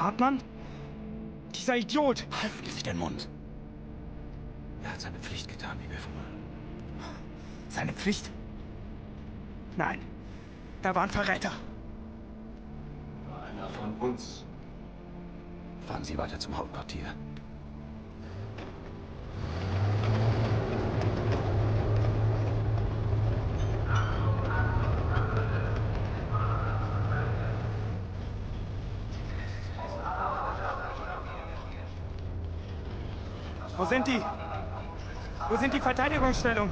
Hartmann? Dieser Idiot! Halten Sie den Mund. Er hat seine Pflicht getan, wie befohlen. Seine Pflicht? Nein. Er war ein Verräter. War einer von uns. Fahren Sie weiter zum Hauptquartier. Wo sind die? Wo sind die Verteidigungsstellungen?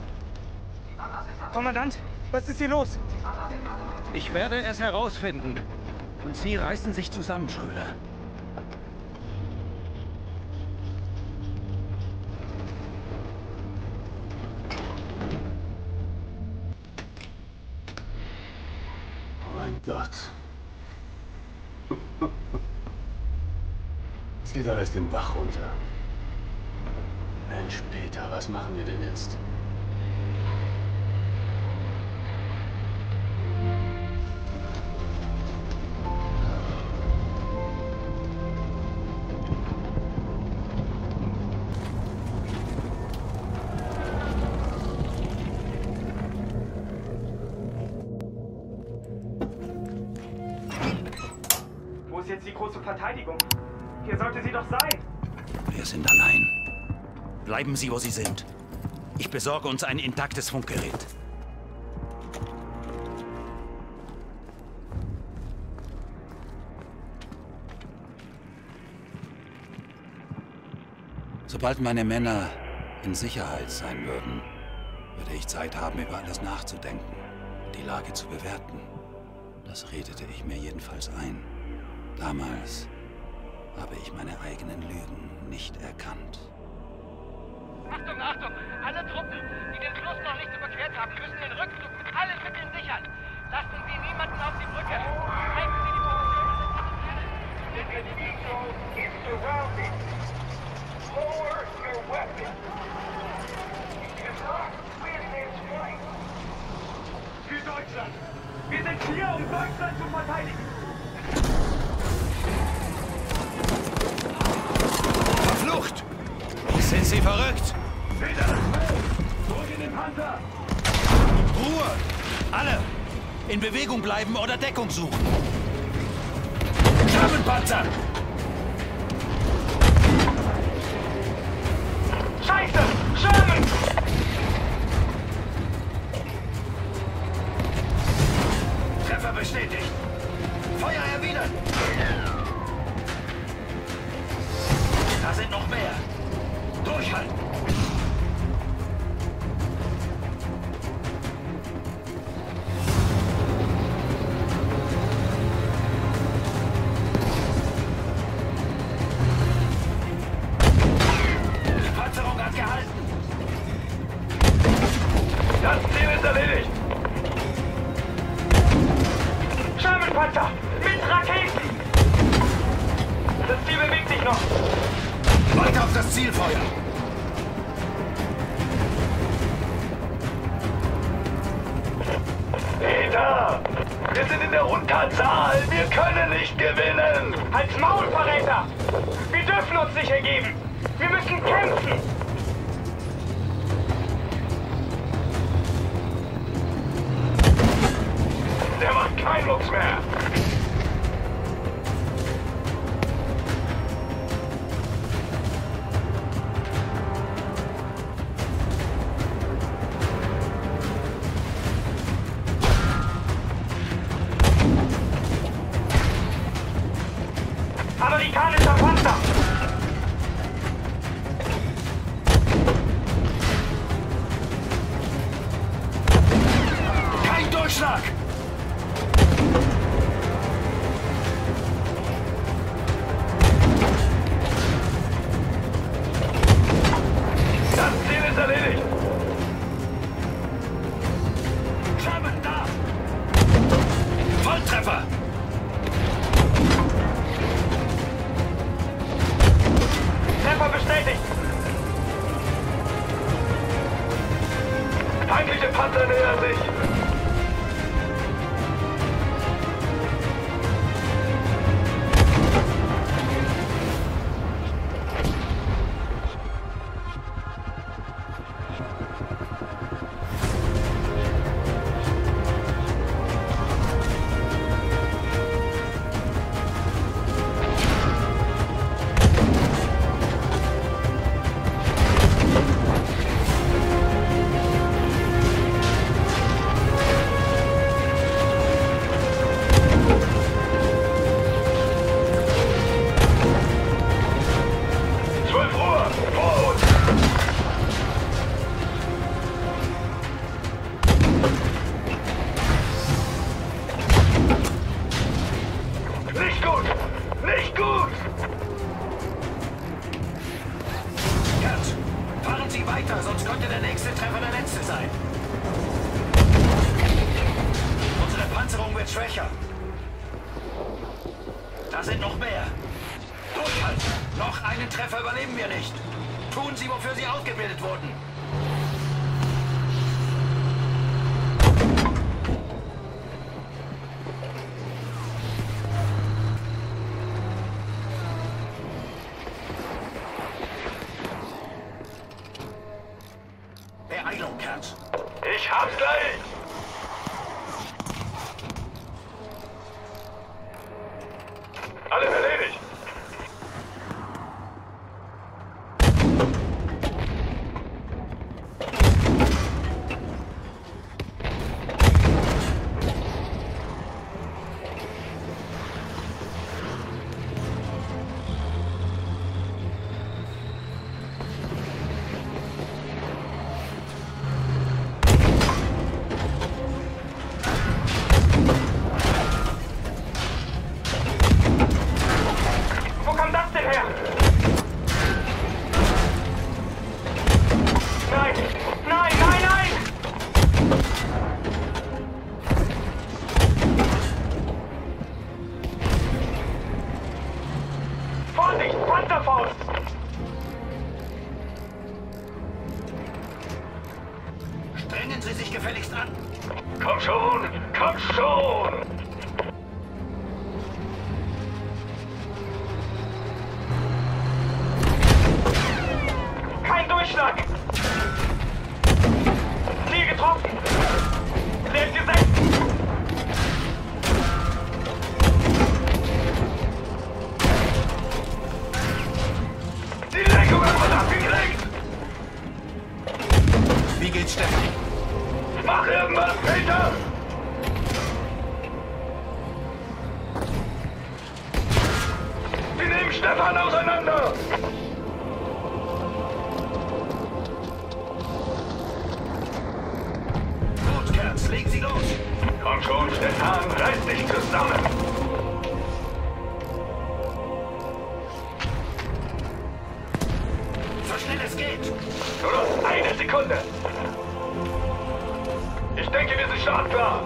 Kommandant, was ist hier los? Ich werde es herausfinden. Und Sie reißen sich zusammen, Schröder. Oh mein Gott. Es geht alles den Bach runter. Mensch, Peter, was machen wir denn jetzt? Wo ist jetzt die große Verteidigung? Hier sollte sie doch sein. Wir sind allein. Bleiben Sie, wo Sie sind. Ich besorge uns ein intaktes Funkgerät. Sobald meine Männer in Sicherheit sein würden, würde ich Zeit haben, über alles nachzudenken und die Lage zu bewerten. Das redete ich mir jedenfalls ein. Damals habe ich meine eigenen Lügen nicht erkannt. Achtung, Achtung! Alle Truppen, die den Fluss noch nicht überquert haben, müssen den Rückzug mit allen Mitteln sichern. Lassen Sie niemanden auf die Brücke. Halten Sie die Position. The cathedral is surrounded. Lower your weapon. You cannot win this fight. Für Deutschland! Wir sind hier, um Deutschland zu verteidigen! Verflucht! Sind Sie verrückt? Ruhe! Alle! In Bewegung bleiben oder Deckung suchen! Scherbenpanzer! Scheiße! Scherben! Treffer bestätigt! Feuer erwidern! Da sind noch mehr! Durchhalten! Wir sind in der Unterzahl. Wir können nicht gewinnen. Als Maulverräter! Wir dürfen uns nicht ergeben! Wir müssen kämpfen! Der macht keinen Mucks mehr. Schwächer. Da sind noch mehr. Durchhalten! Noch einen Treffer überleben wir nicht. Tun Sie, wofür Sie ausgebildet wurden. Beeilung, Kerz. Ich hab's gleich! Vorsicht! Panzerfaust! Strengen Sie sich gefälligst an. Komm schon! Komm schon! Kein Durchschlag! Ziel getroffen! Legen Sie los. Komm schon, Stefan, reiß dich zusammen! So schnell es geht. Nur noch eine Sekunde! Ich denke, wir sind startklar!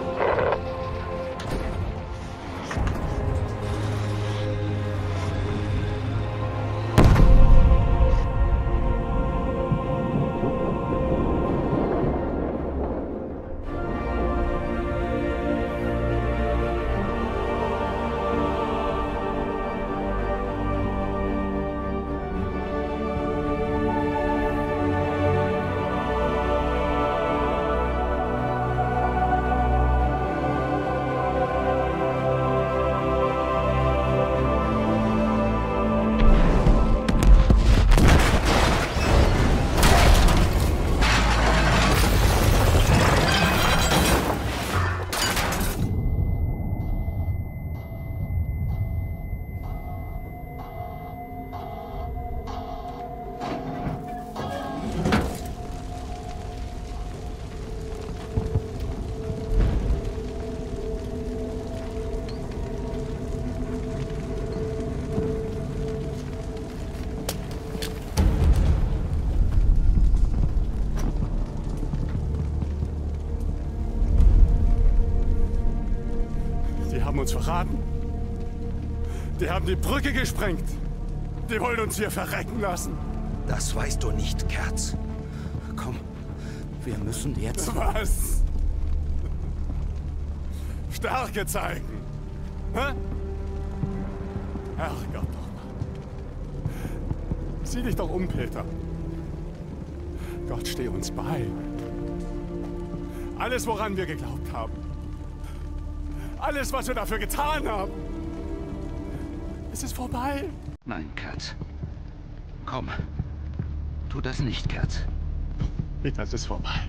Verraten. Die haben die Brücke gesprengt. Die wollen uns hier verrecken lassen. Das weißt du nicht, Kerz. Komm, wir müssen jetzt... Was? Stärke zeigen. Hä? Herrgott doch mal. Sieh dich doch um, Peter. Gott steh uns bei. Alles, woran wir geglaubt haben. Alles, was wir dafür getan haben. Es ist vorbei. Nein, Kerz. Komm. Tu das nicht, Kerz. Peter, es ist vorbei.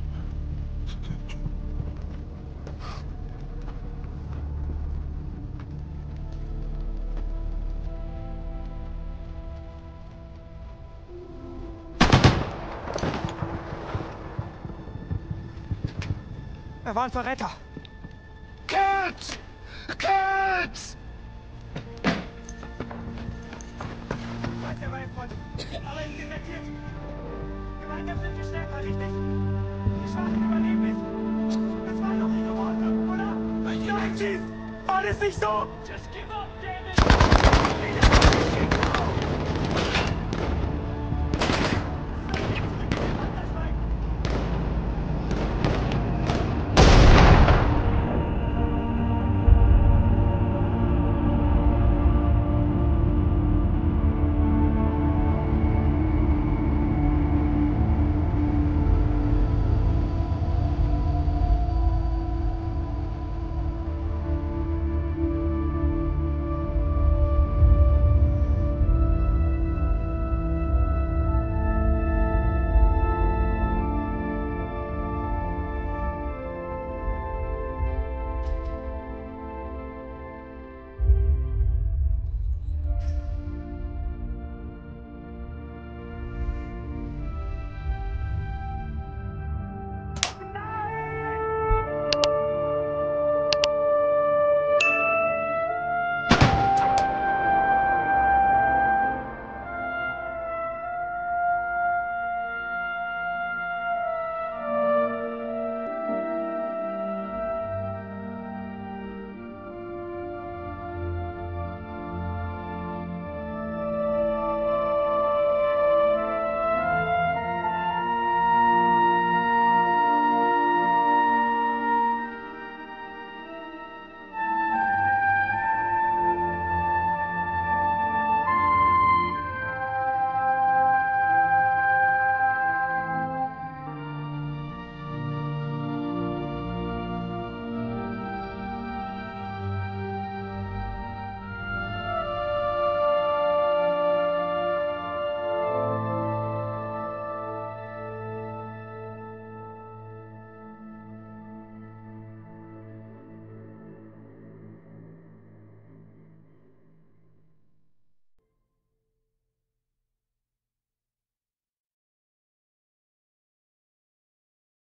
Er war ein Verräter! Kerz! Kerz! Weiß er war ein Freund. Aber er ist. Gemeinsam sind wir stärker, richtig? Die Schwachen überleben es. Das war doch ihre Worte, oder? Nein, schieß! alles nicht so. Just